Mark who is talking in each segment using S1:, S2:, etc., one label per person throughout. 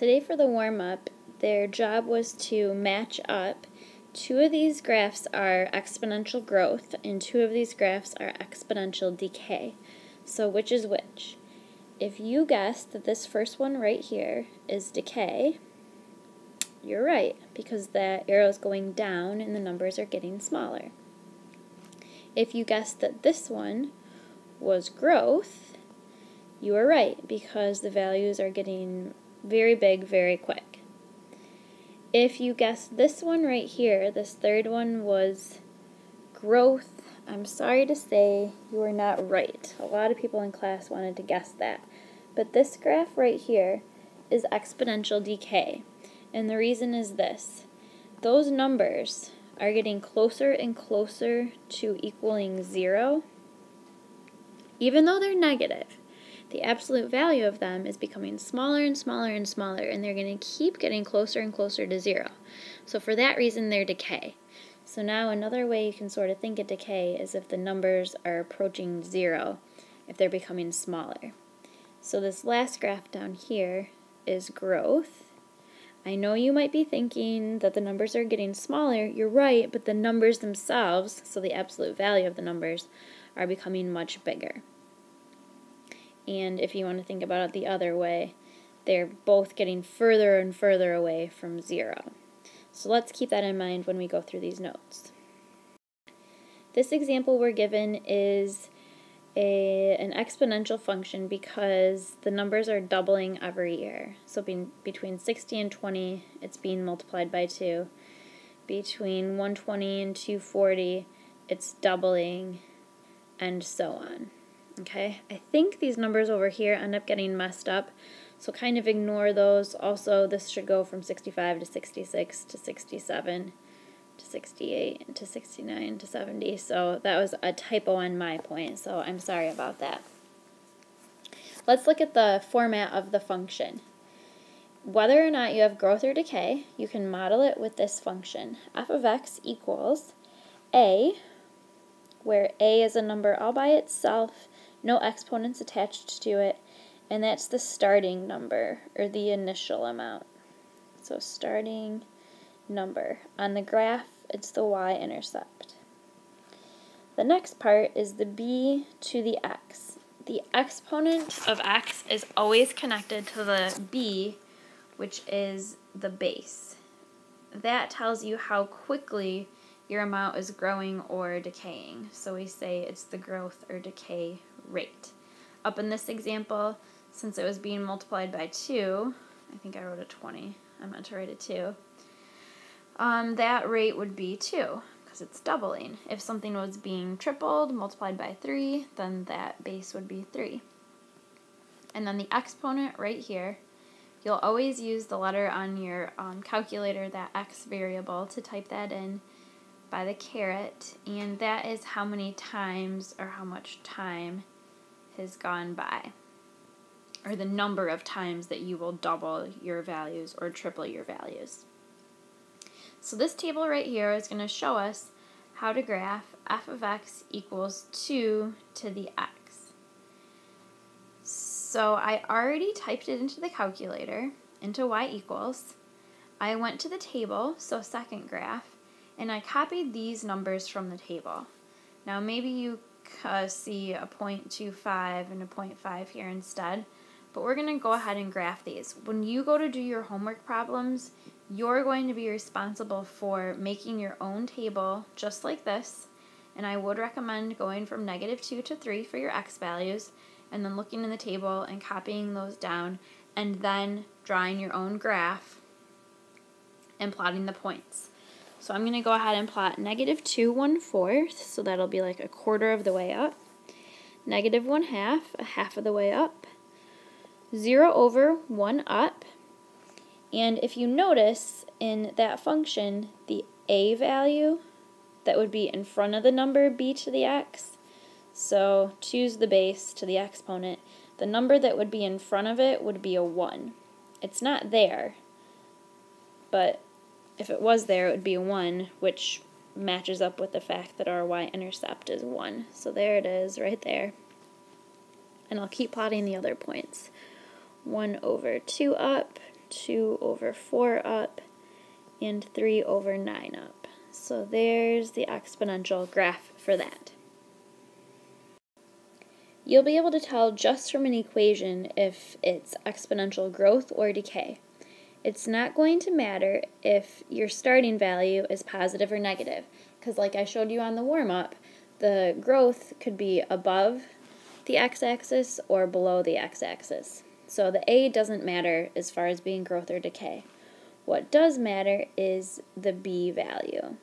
S1: today for the warm-up, their job was to match up. Two of these graphs are exponential growth, and two of these graphs are exponential decay. So which is which? If you guessed that this first one right here is decay, you're right, because the arrow is going down and the numbers are getting smaller. If you guessed that this one was growth, you are right, because the values are getting very big very quick. If you guessed this one right here, this third one was growth, I'm sorry to say you are not right. A lot of people in class wanted to guess that. But this graph right here is exponential decay. And the reason is this. Those numbers are getting closer and closer to equaling zero, even though they're negative. The absolute value of them is becoming smaller and smaller and smaller, and they're going to keep getting closer and closer to zero. So for that reason, they're decay. So now another way you can sort of think of decay is if the numbers are approaching zero, if they're becoming smaller. So this last graph down here is growth. I know you might be thinking that the numbers are getting smaller. You're right, but the numbers themselves, so the absolute value of the numbers, are becoming much bigger. And if you want to think about it the other way, they're both getting further and further away from zero. So let's keep that in mind when we go through these notes. This example we're given is a, an exponential function because the numbers are doubling every year. So being, between 60 and 20, it's being multiplied by 2. Between 120 and 240, it's doubling, and so on. Okay, I think these numbers over here end up getting messed up, so kind of ignore those. Also, this should go from 65 to 66 to 67 to 68 to 69 to 70. So that was a typo on my point, so I'm sorry about that. Let's look at the format of the function. Whether or not you have growth or decay, you can model it with this function. f of x equals a, where a is a number all by itself, no exponents attached to it, and that's the starting number, or the initial amount. So starting number. On the graph, it's the y-intercept. The next part is the b to the x. The exponent of x is always connected to the b, which is the base. That tells you how quickly your amount is growing or decaying. So we say it's the growth or decay rate. Up in this example, since it was being multiplied by 2, I think I wrote a 20. I meant to write a 2 um, that rate would be 2 because it's doubling. If something was being tripled, multiplied by 3, then that base would be 3. And then the exponent right here, you'll always use the letter on your um, calculator, that x variable, to type that in by the caret, and that is how many times or how much time has gone by, or the number of times that you will double your values or triple your values. So this table right here is going to show us how to graph f of x equals 2 to the x. So I already typed it into the calculator, into y equals. I went to the table, so second graph, and I copied these numbers from the table. Now maybe you uh, see a 0.25 and a 0.5 here instead, but we're going to go ahead and graph these. When you go to do your homework problems, you're going to be responsible for making your own table just like this. And I would recommend going from negative 2 to 3 for your x values, and then looking in the table and copying those down, and then drawing your own graph and plotting the points. So I'm going to go ahead and plot negative 2 1 fourth, so that'll be like a quarter of the way up. Negative 1 half, a half of the way up. 0 over 1 up, and if you notice in that function, the a value that would be in front of the number b to the x, so choose the base to the exponent, the number that would be in front of it would be a 1. It's not there, but if it was there, it would be a 1, which matches up with the fact that our y-intercept is 1. So there it is, right there. And I'll keep plotting the other points. 1 over 2 up, 2 over 4 up, and 3 over 9 up. So there's the exponential graph for that. You'll be able to tell just from an equation if it's exponential growth or decay. It's not going to matter if your starting value is positive or negative, because like I showed you on the warm-up, the growth could be above the x-axis or below the x-axis. So the A doesn't matter as far as being growth or decay. What does matter is the B value.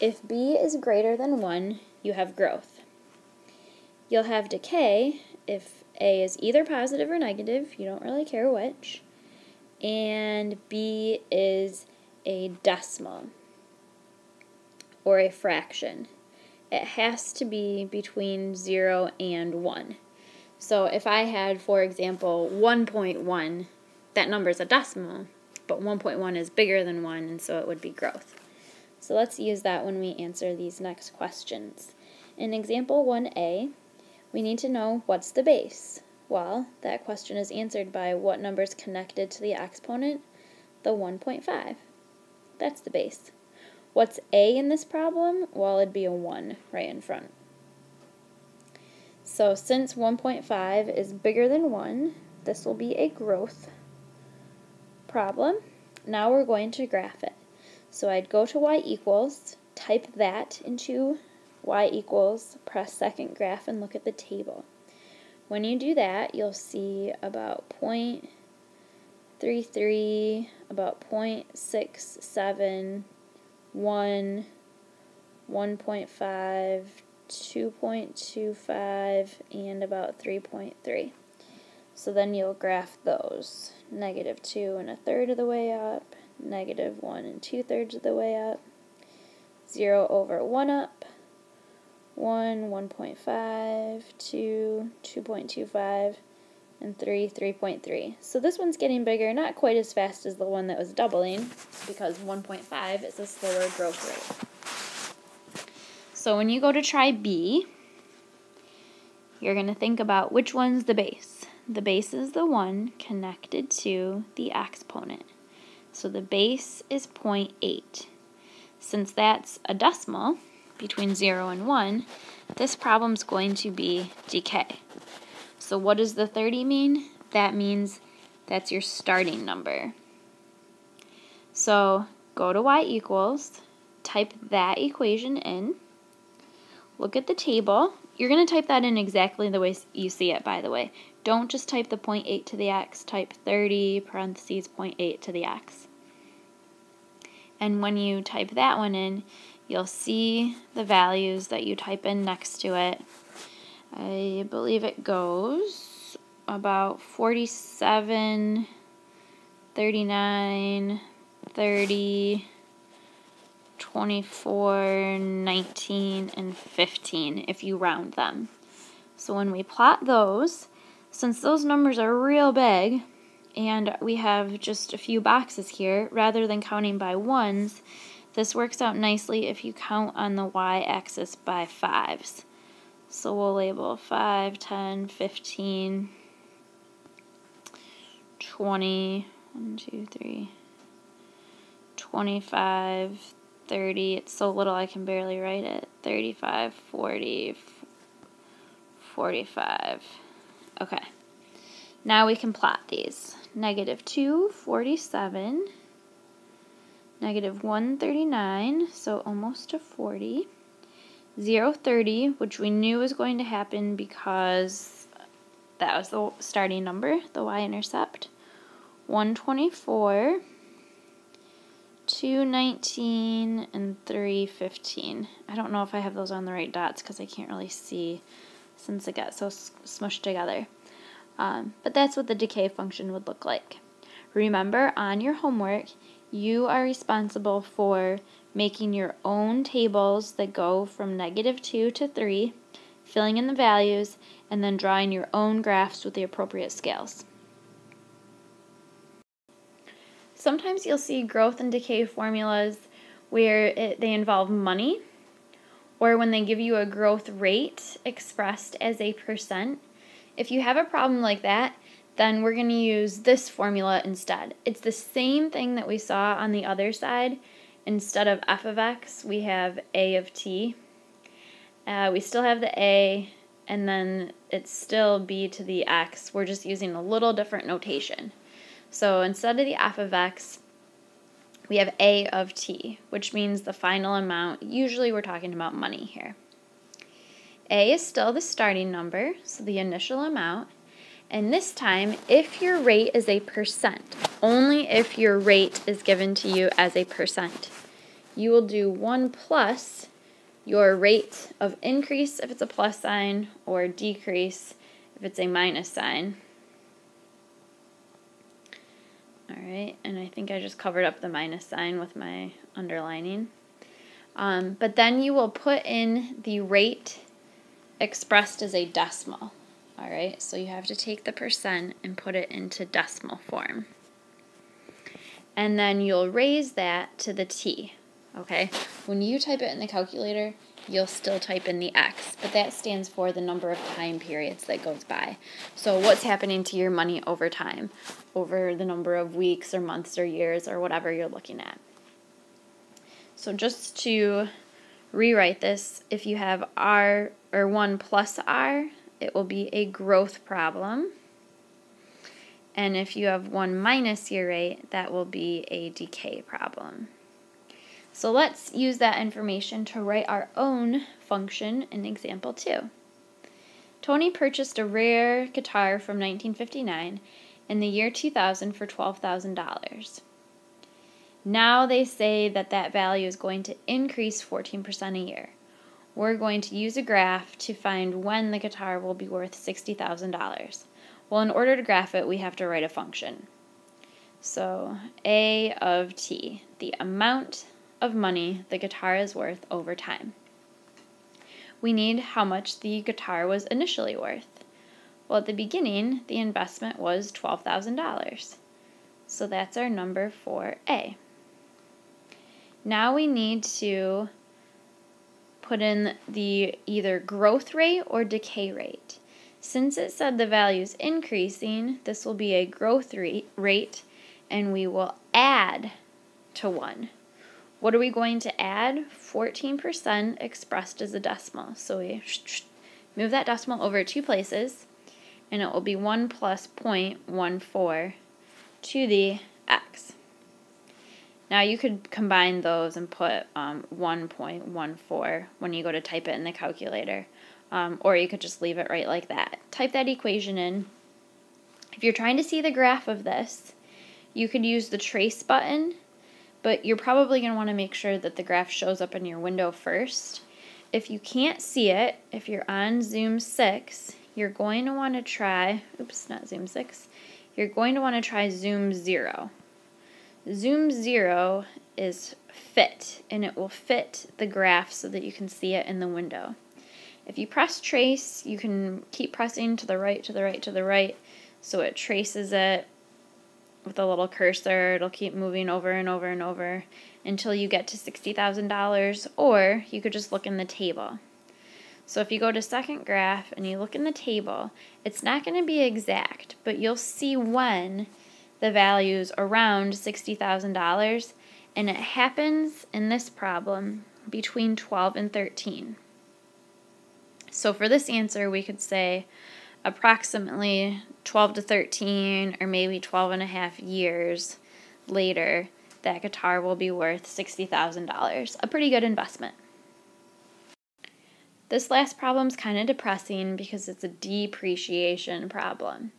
S1: If B is greater than 1, you have growth. You'll have decay if A is either positive or negative, you don't really care which, and B is a decimal or a fraction. It has to be between 0 and 1. So if I had, for example, 1.1, that number is a decimal, but 1.1 is bigger than 1, and so it would be growth. So let's use that when we answer these next questions. In example 1a, we need to know what's the base. Well, that question is answered by what number is connected to the exponent? The 1.5. That's the base. What's a in this problem? Well, it'd be a 1 right in front. So since 1.5 is bigger than 1, this will be a growth problem. Now we're going to graph it. So I'd go to y equals, type that into y equals, press second graph, and look at the table. When you do that, you'll see about 0.33, about 0.67, 1, 1.5, 2.25, and about 3.3. So then you'll graph those. Negative 2 and a third of the way up, negative 1 and 2 thirds of the way up, 0 over 1 up, 1, 1.5, 2, 2.25, and 3, 3.3. So this one's getting bigger, not quite as fast as the one that was doubling, because 1.5 is a slower growth rate. So when you go to try B, you're going to think about which one's the base. The base is the one connected to the exponent. So the base is 0.8. Since that's a decimal, between 0 and 1, this problem's going to be decay. So what does the 30 mean? That means that's your starting number. So go to y equals, type that equation in, look at the table. You're going to type that in exactly the way you see it, by the way. Don't just type the 0.8 to the x, type 30 parentheses 0.8 to the x. And when you type that one in, you'll see the values that you type in next to it. I believe it goes about 47, 39, 30, 24, 19, and 15 if you round them. So when we plot those, since those numbers are real big, and we have just a few boxes here, rather than counting by ones, this works out nicely if you count on the y-axis by fives. So we'll label 5, 10, 15, 20, 1, 2, 3, 25, 30. It's so little I can barely write it. 35, 40, 45. Okay. Now we can plot these. Negative 2, 47, negative 139, so almost to 40. 0, 30, which we knew was going to happen because that was the starting number, the y-intercept. 124, 219, and 315. I don't know if I have those on the right dots because I can't really see since it got so smushed together. Um, but that's what the decay function would look like. Remember, on your homework, you are responsible for making your own tables that go from negative 2 to 3, filling in the values, and then drawing your own graphs with the appropriate scales. Sometimes you'll see growth and decay formulas where it, they involve money, or when they give you a growth rate expressed as a percent. If you have a problem like that, then we're going to use this formula instead. It's the same thing that we saw on the other side. Instead of f of x, we have a of t. Uh, we still have the a, and then it's still b to the x. We're just using a little different notation. So instead of the f of x, we have a of t, which means the final amount. Usually we're talking about money here. A is still the starting number, so the initial amount. And this time, if your rate is a percent, only if your rate is given to you as a percent, you will do 1 plus your rate of increase if it's a plus sign or decrease if it's a minus sign. Alright, and I think I just covered up the minus sign with my underlining. Um, but then you will put in the rate expressed as a decimal. All right, so you have to take the percent and put it into decimal form. And then you'll raise that to the t, okay? When you type it in the calculator, you'll still type in the x, but that stands for the number of time periods that goes by. So what's happening to your money over time, over the number of weeks or months or years or whatever you're looking at. So just to rewrite this, if you have r or 1 plus r, it will be a growth problem. And if you have 1 minus your rate, that will be a decay problem. So let's use that information to write our own function in example 2. Tony purchased a rare guitar from 1959 in the year 2000 for $12,000. Now they say that that value is going to increase 14% a year we're going to use a graph to find when the guitar will be worth $60,000. Well, in order to graph it, we have to write a function. So, A of t, the amount of money the guitar is worth over time. We need how much the guitar was initially worth. Well, at the beginning, the investment was $12,000. So that's our number for A. Now we need to put in the either growth rate or decay rate. Since it said the value is increasing, this will be a growth rate and we will add to 1. What are we going to add? 14% expressed as a decimal. So we move that decimal over two places and it will be 1 plus 0.14 to the x. Now you could combine those and put um, 1.14 when you go to type it in the calculator. Um, or you could just leave it right like that. Type that equation in. If you're trying to see the graph of this, you could use the trace button, but you're probably going to want to make sure that the graph shows up in your window first. If you can't see it, if you're on Zoom 6, you're going to want to try, oops, not Zoom 6, you're going to want to try Zoom 0. Zoom 0 is fit, and it will fit the graph so that you can see it in the window. If you press trace, you can keep pressing to the right, to the right, to the right, so it traces it with a little cursor. It'll keep moving over and over and over until you get to $60,000, or you could just look in the table. So if you go to second graph and you look in the table, it's not going to be exact, but you'll see when the values around $60,000 and it happens in this problem between 12 and 13. So for this answer, we could say approximately 12 to 13 or maybe 12 and a half years later, that guitar will be worth $60,000. A pretty good investment. This last problem is kind of depressing because it's a depreciation problem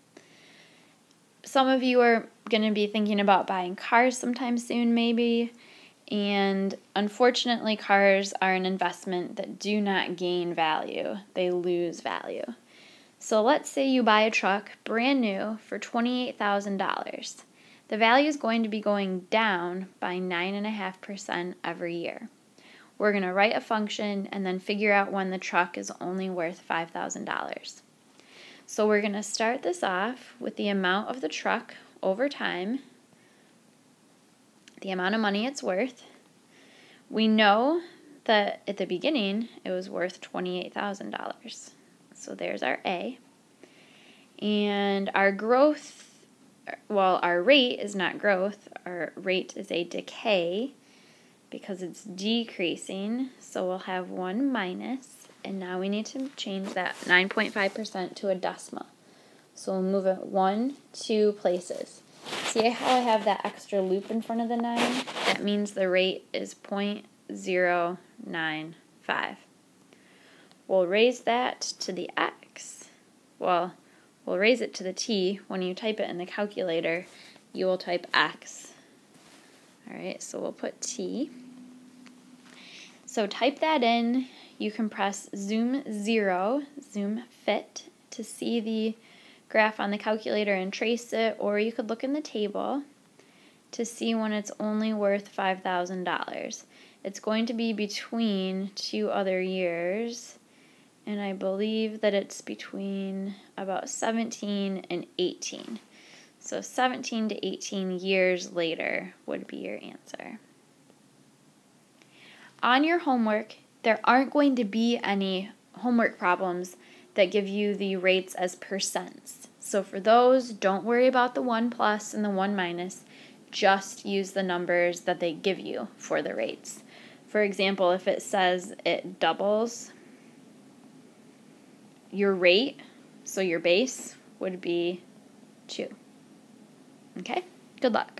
S1: some of you are going to be thinking about buying cars sometime soon, maybe. And unfortunately, cars are an investment that do not gain value, they lose value. So let's say you buy a truck brand new for $28,000. The value is going to be going down by 9.5% every year. We're going to write a function and then figure out when the truck is only worth $5,000. So we're going to start this off with the amount of the truck over time, the amount of money it's worth. We know that at the beginning it was worth $28,000. So there's our A. And our growth, well, our rate is not growth, our rate is a decay because it's decreasing. So we'll have 1 minus, and now we need to change that 9.5% to a decimal. So we'll move it one, two places. See how I have that extra loop in front of the 9? That means the rate is 0.095. We'll raise that to the x. Well, we'll raise it to the t. When you type it in the calculator, you will type x. Alright, so we'll put t. So type that in. You can press zoom 0, zoom fit, to see the graph on the calculator and trace it, or you could look in the table to see when it's only worth $5,000. It's going to be between two other years, and I believe that it's between about 17 and 18. So 17 to 18 years later would be your answer. On your homework, there aren't going to be any homework problems that give you the rates as percents. So for those, don't worry about the 1 plus and the 1 minus. Just use the numbers that they give you for the rates. For example, if it says it doubles, your rate, so your base, would be 2. Okay? Good luck.